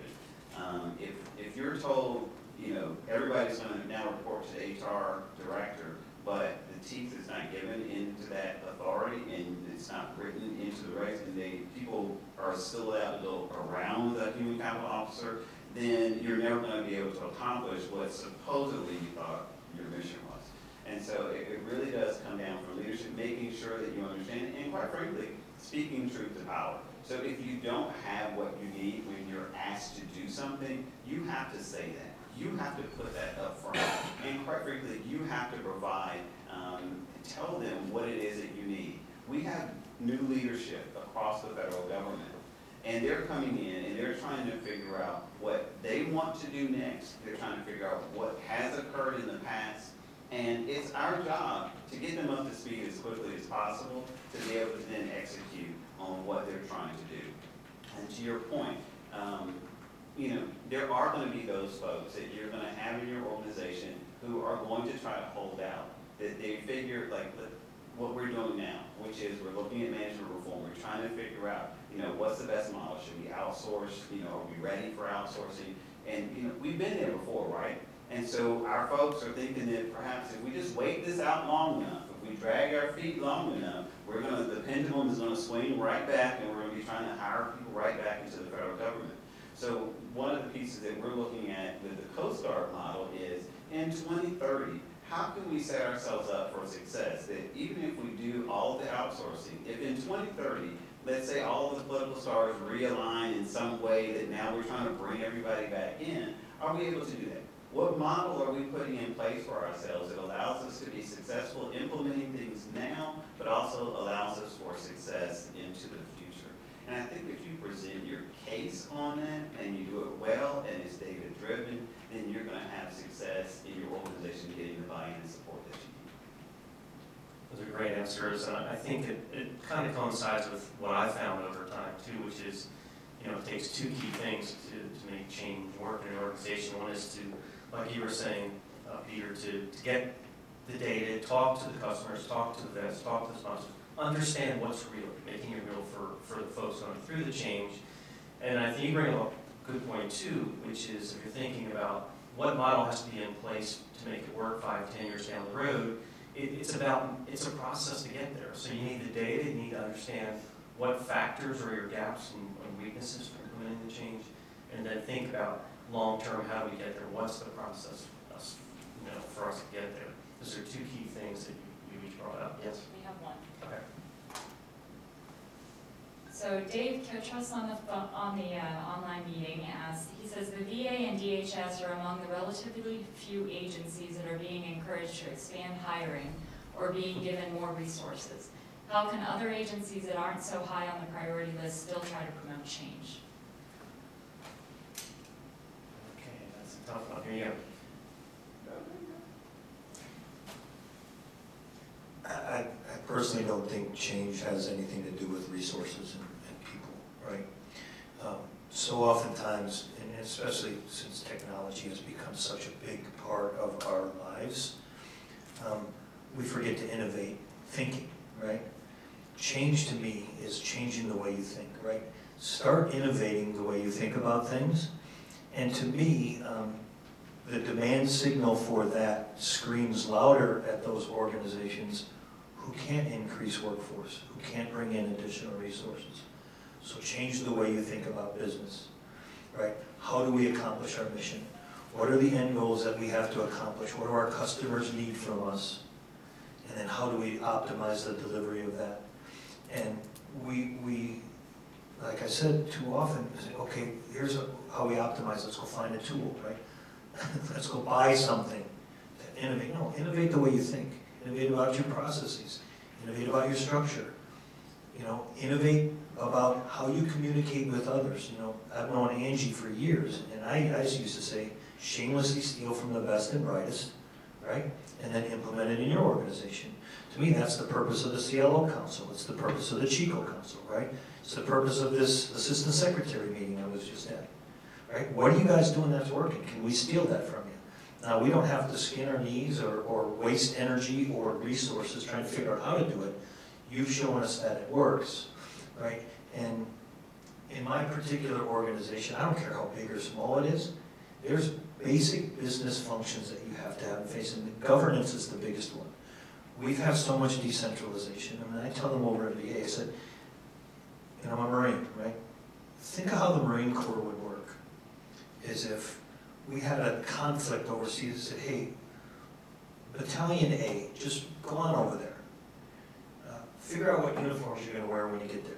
Um, if, if you're told, you know, everybody's gonna now report to the HR director, but the teeth is not given into that authority and it's not written into the regs and they, people are still to go around the human capital officer, then you're never gonna be able to accomplish what supposedly you thought your mission was. And so it, it really does come down from leadership, making sure that you understand, and quite frankly, speaking truth to power. So if you don't have what you need when you're asked to do something, you have to say that. You have to put that up front. And quite frankly, you have to provide, um, tell them what it is that you need. We have new leadership across the federal government. And they're coming in and they're trying to figure out what they want to do next. They're trying to figure out what has occurred in the past. And it's our job to get them up to speed as quickly as possible to be able to then execute on what they're trying to do. And to your point, um, you know, there are gonna be those folks that you're gonna have in your organization who are going to try to hold out. That they figure, like, what we're doing now, which is we're looking at management reform, we're trying to figure out, you know, what's the best model? Should we outsource, you know, are we ready for outsourcing? And, you know, we've been there before, right? And so our folks are thinking that perhaps if we just wait this out long enough, if we drag our feet long enough, we're gonna, the pendulum is gonna swing right back and we're gonna be trying to hire people right back into the federal government. So one of the pieces that we're looking at with the Coast Guard model is in twenty thirty, how can we set ourselves up for success? That even if we do all the outsourcing, if in twenty thirty, let's say all of the political stars realign in some way that now we're trying to bring everybody back in, are we able to do that? What model are we putting in place for ourselves that allows us to be successful implementing things now, but also allows us for success into the future? And I think if you present your case on that and you do it well and it's data driven, then you're gonna have success in your organization getting the buy-in and support that you need. Those are great answers, and I I think it, it kind of coincides with what I found over time too, which is, you know, it takes two key things to, to make change work in an organization. One is to, like you were saying, uh, Peter, to, to get the data, talk to the customers, talk to the vets, talk to the sponsors, understand what's real, making it real for, for the folks going through the change. And I think you bring up a good point too, which is if you're thinking about what model has to be in place to make it work five, ten years down the road, it, it's about, it's a process to get there. So you need the data, you need to understand what factors are your gaps and and weaknesses for implementing the change, and then think about long-term, how do we get there? What's the process, us, you know, for us to get there? Those are two key things that you, you each brought up. Yes? We have one. Okay. So Dave Kitros on the, pho- on the uh, online meeting asked, he says, "The VA and DHS are among the relatively few agencies that are being encouraged to expand hiring or being given more resources. How can other agencies that aren't so high on the priority list still try to promote change?" Okay, that's a tough one. Here you go. I, I I personally don't think change has anything to do with resources and, and people, right? Um, So oftentimes, and especially since technology has become such a big part of our lives, um, we forget to innovate thinking, right? change to me is changing the way you think, right? Start innovating the way you think about things. And to me, um, the demand signal for that screams louder at those organizations who can't increase workforce, who can't bring in additional resources. So change the way you think about business, right? How do we accomplish our mission? What are the end goals that we have to accomplish? What do our customers need from us? And then how do we optimize the delivery of that? And we, we, like I said, too often, say, okay, here's a- how we optimize, let's go find a tool, right? Let's go buy something to innovate. No, innovate the way you think. Innovate about your processes. Innovate about your structure. You know, innovate about how you communicate with others. You know, I've known Angie for years, and I, I used to say, shamelessly steal from the best and brightest, right? And then implement it in your organization. To me, that's the purpose of the CLO Council. It's the purpose of the CHCO Council, right? It's the purpose of this Assistant Secretary meeting I was just at, right? What are you guys doing that's working? Can we steal that from you? Now, we don't have to skin our knees or, or waste energy or resources trying to figure out how to do it. You've shown us that it works, right? And in my particular organization, I don't care how big or small it is, there's basic business functions that you have to have in face, and governance is the biggest one. We've had so much decentralization, I mean, I tell them over at VA, I said, know, I'm a Marine, right? Think of how the Marine Corps would work, is if we had a conflict overseas, and said, hey, Battalion A, just go on over there. Uh, Figure out what uniforms you're gonna wear when you get there,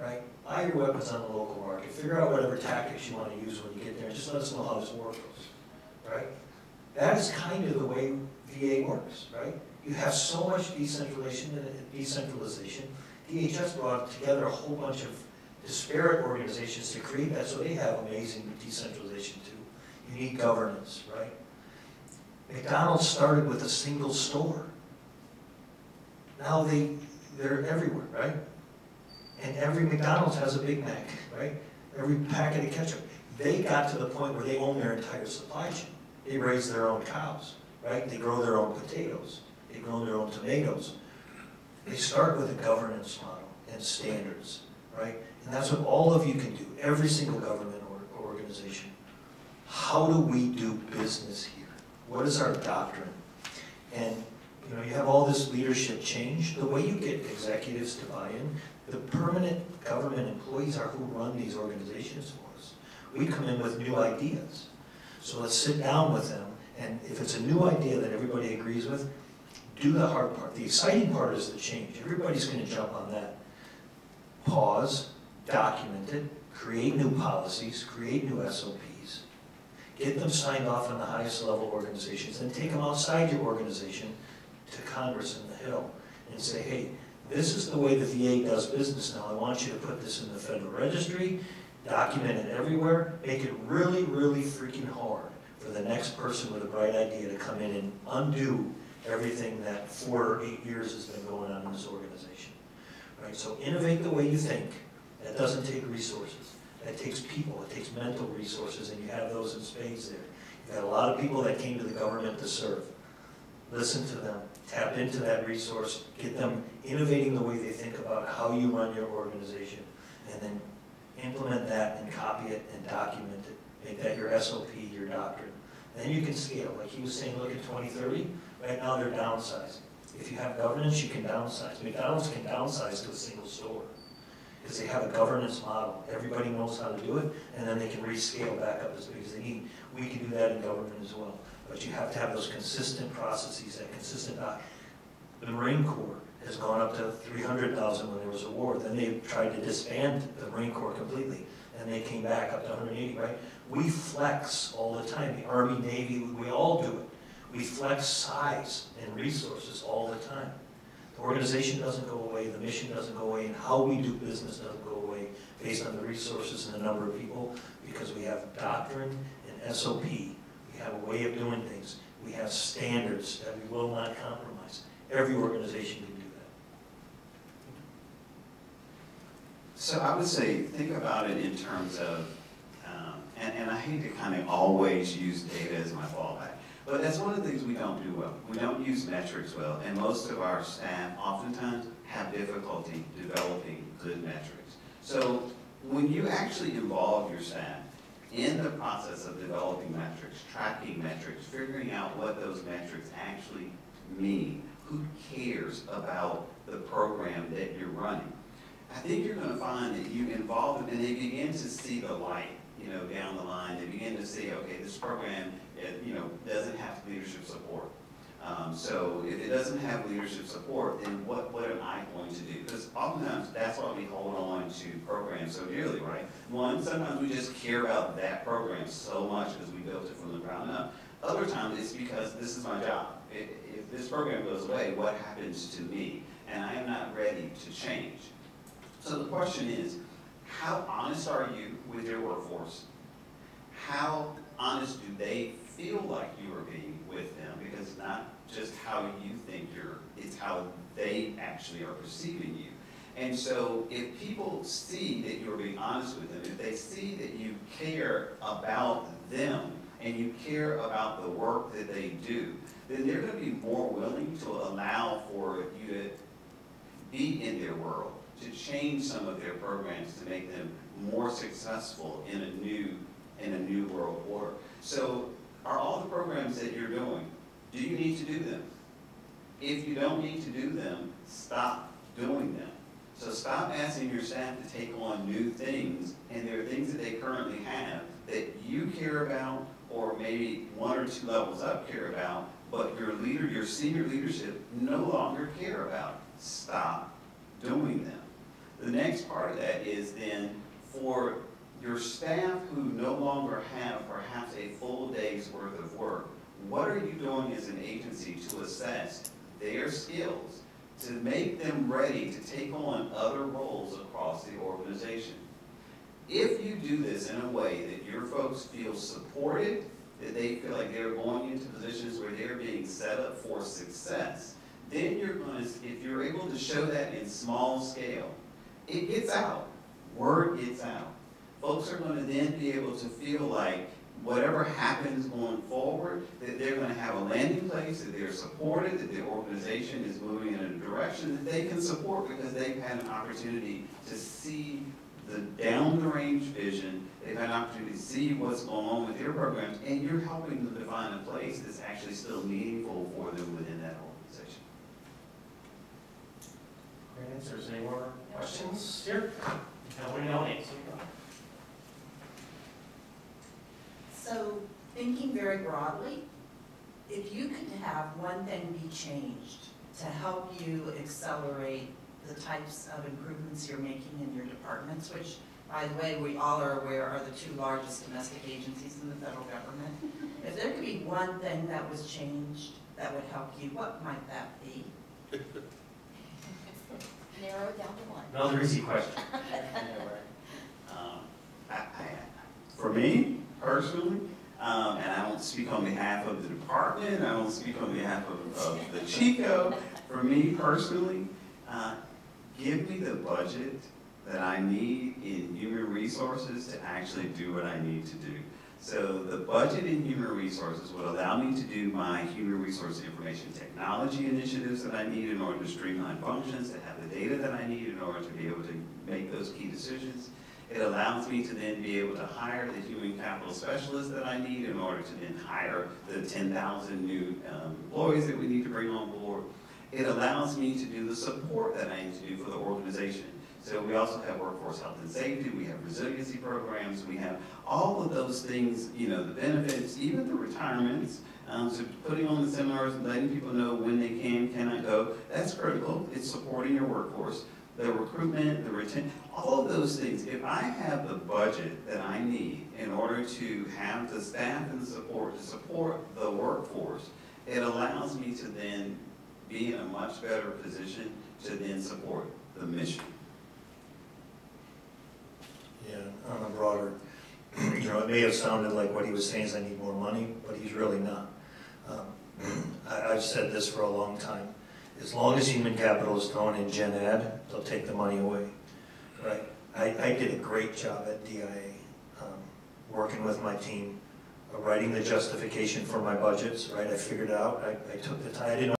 right? Buy your weapons on the local market, figure out whatever tactics you wanna use when you get there, just let us know how this goes, right? That is kind of the way VA works, right? You have so much decentralization decentralization. DHS brought together a whole bunch of disparate organizations to create that, so they have amazing decentralization too. You need governance, right? McDonald's started with a single store. Now they, they're everywhere, right? And every McDonald's has a Big Mac, right? Every packet of ketchup. They got to the point where they own their entire supply chain. They raise their own cows, right? They grow their own potatoes. They grow their own tomatoes. They start with a governance model and standards, right? And that's what all of you can do, every single government or organization. How do we do business here? What is our doctrine? And, you know, you have all this leadership change. The way you get executives to buy in, the permanent government employees are who run these organizations for us. We come in with new ideas. So let's sit down with them, and if it's a new idea that everybody agrees with, do the hard part. The exciting part is the change. Everybody's gonna jump on that. Pause, document it, create new policies, create new SOPs, get them signed off in the highest level organizations, then take them outside your organization to Congress and the Hill and say, hey, this is the way the VA does business now. I want you to put this in the Federal Registry, document it everywhere, make it really, really freaking hard for the next person with a bright idea to come in and undo everything that four or eight years has been going on in this organization. Right, so innovate the way you think. That doesn't take resources. That takes people, it takes mental resources, and you have those in spades there. You've got a lot of people that came to the government to serve. Listen to them, tap into that resource, get them innovating the way they think about how you run your organization, and then implement that and copy it and document it. Make that your SOP, your doctrine. Then you can scale, like he was saying, look at 2030, right now they're downsizing. If you have governance, you can downsize. McDonald's can downsize to a single store, because they have a governance model. Everybody knows how to do it, and then they can rescale back up as big as they need. We can do that in government as well, but you have to have those consistent processes, that consistent, doc- the Marine Corps has gone up to three hundred thousand when there was a war, then they tried to disband the Marine Corps completely, and they came back up to hundred and eighty, right? We flex all the time, the Army, Navy, we all do it. We flex size and resources all the time. The organization doesn't go away, the mission doesn't go away, and how we do business doesn't go away based on the resources and the number of people, because we have doctrine and SOP. Have a way of doing things. We have standards that we will not compromise. Every organization can do that. So I would say, think about it in terms of, um, and, and I hate to kind of always use data as my fallback, But that's one of the things we don't do well. We don't use metrics well, and most of our staff oftentimes have difficulty developing good metrics. So when you actually involve your staff in the process of developing metrics, tracking metrics, figuring out what those metrics actually mean, who cares about the program that you're running, I think you're gonna find that you involve them and they begin to see the light, you know, down the line. They begin to see, okay, this program, it, you know, doesn't have leadership support. Um, so if it doesn't have leadership support, then what, what am I going to do? Because oftentimes, that's why we hold on to programs so dearly, right? One, sometimes we just care about that program so much because we built it from the ground up. Other times, it's because this is my job. If, if this program goes away, what happens to me? And I am not ready to change. So the question is, how honest are you with your workforce? How honest do they feel like you are being with them? Because it's not just how you think you're, it's how they actually are perceiving you. And so if people see that you're being honest with them, if they see that you care about them and you care about the work that they do, then they're gonna be more willing to allow for you to be in their world, to change some of their programs to make them more successful in a new, in a new world order. So are all the programs that you're doing, do you need to do them? If you don't need to do them, stop doing them. So stop asking your staff to take on new things, and there are things that they currently have that you care about, or maybe one or two levels up care about, but your leader, your senior leadership no longer care about. Stop doing them. The next part of that is then for your staff who no longer have perhaps a full day's worth of work, what are you doing as an agency to assess their skills to make them ready to take on other roles across the organization? If you do this in a way that your folks feel supported, that they feel like they're going into positions where they're being set up for success, then you're going to, if you're able to show that in small scale, it gets out, word gets out. Folks are going to then be able to feel like whatever happens going forward, that they're going to have a landing place, that they're supported, that the organization is moving in a direction that they can support because they've had an opportunity to see the down-the-range vision, they've had an opportunity to see what's going on with their programs, and you're helping them define a place that's actually still meaningful for them within that organization. Great answers. Any more questions here? In the audience? So, thinking very broadly, if you could have one thing be changed to help you accelerate the types of improvements you're making in your departments, which, by the way, we all are aware are the two largest domestic agencies in the federal government. If there could be one thing that was changed that would help you, what might that be? Narrow it down to one. Another easy question. Um, I, I, for me personally, um, and I don't speak on behalf of the department, I don't speak on behalf of, of the CHCO. For me personally, uh, give me the budget that I need in human resources to actually do what I need to do. So the budget in human resources would allow me to do my human resource information technology initiatives that I need in order to streamline functions, to have the data that I need in order to be able to make those key decisions. It allows me to then be able to hire the human capital specialists that I need in order to then hire the ten thousand new um, employees that we need to bring on board. It allows me to do the support that I need to do for the organization. So we also have workforce health and safety, we have resiliency programs, we have all of those things, you know, the benefits, even the retirements. Um, so putting on the seminars and letting people know when they can, cannot go, that's critical. It's supporting your workforce. The recruitment, the retention, all of those things. If I have the budget that I need in order to have the staff and the support to support the workforce, it allows me to then be in a much better position to then support the mission. Yeah, on a broader, you know, it may have sounded like what he was saying is I need more money, but he's really not. Um, I, I've said this for a long time. As long as human capital is thrown in gen ed, they'll take the money away, right? I, I did a great job at DIA, um, working with my team, writing the justification for my budgets, right? I figured it out, I, I took the time, I didn't